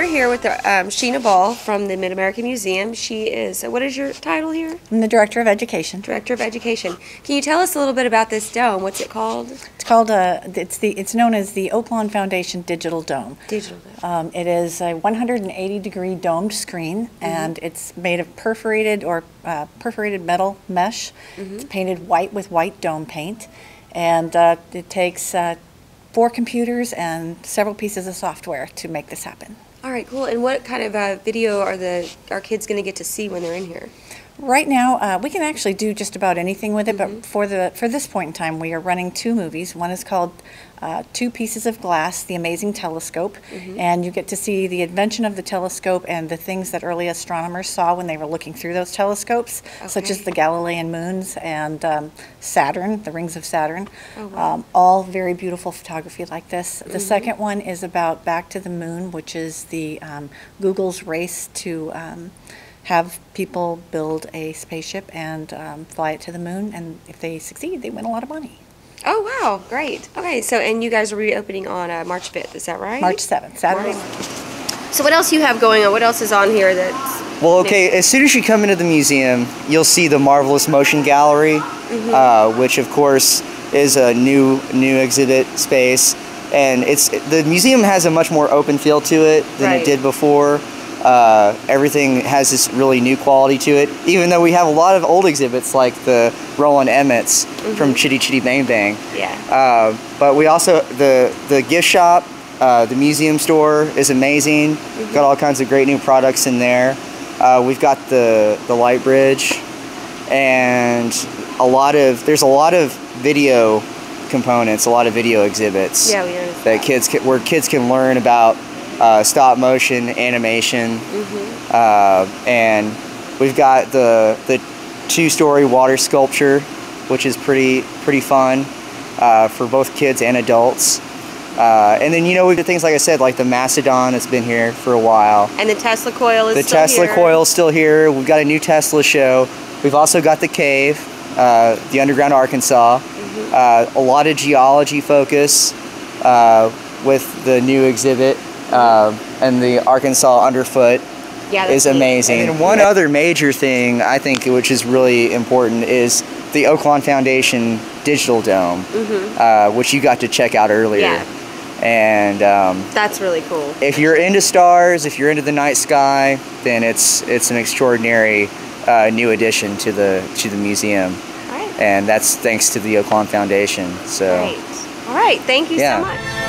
here with the, um, Sheena Ball from the Mid American Museum. She is, what is your title here? I'm the Director of Education. Director of Education. Can you tell us a little bit about this dome? What's it called? It's called, uh, it's the, it's known as the Oaklawn Foundation Digital Dome. Digital dome. Um, it is a 180 degree domed screen and it's made of perforated or uh, perforated metal mesh. Mhm. It's painted white with white dome paint. And uh, it takes uh, four computers and several pieces of software to make this happen. All right, cool. And what kind of uh, video are the our kids going to get to see when they're in here? Right now, uh, we can actually do just about anything with it, but for the for this point in time, we are running two movies. One is called uh, Two Pieces of Glass: The Amazing Telescope, and you get to see the invention of the telescope and the things that early astronomers saw when they were looking through those telescopes, such as the Galilean moons and um, Saturn, the rings of Saturn. Oh, wow. um, all very beautiful photography like this. The second one is about Back to the Moon, which is the um, Google's race to um, have people build a spaceship and um, fly it to the moon. And if they succeed, they win a lot of money. Oh, wow, great. Okay, so, and you guys are reopening on uh, March 5th, is that right? March 7th, Saturday. So, what else you have going on? What else is on here that's. Well, okay, as soon as you come into the museum, you'll see the Marvelous Motion Gallery, uh, which of course is a new new exhibit space, and it's the museum has a much more open feel to it than Right. it did before. Uh, everything has this really new quality to it, even though we have a lot of old exhibits like the Rowland Emetts from Chitty Chitty Bang Bang. Yeah. Uh, but we also the the gift shop, uh, the museum store is amazing. Got all kinds of great new products in there. Uh, we've got the the light bridge, and a lot of there's a lot of video components, a lot of video exhibits Yeah, we noticed that kids can, where kids can learn about uh, stop motion animation, uh, and we've got the the two story water sculpture, which is pretty pretty fun uh, for both kids and adults. Uh, and then you know we did things like I said, like the Macedon that's been here for a while. And the Tesla coil is The still Tesla here. coil's still here. We've got a new Tesla show. We've also got the cave, uh, the underground Arkansas. Mm-hmm. Uh, a lot of geology focus uh, with the new exhibit uh, and the Arkansas underfoot Yeah, that's is neat. amazing. And one other major thing I think which is really important is the Oaklawn Foundation Digital Dome, uh, which you got to check out earlier. Yeah. And um, That's really cool. if you're into stars, if you're into the night sky, then it's it's an extraordinary uh, new addition to the to the museum, All right. and that's thanks to the Oaklawn Foundation. So. Great. All right. Thank you Yeah. so much.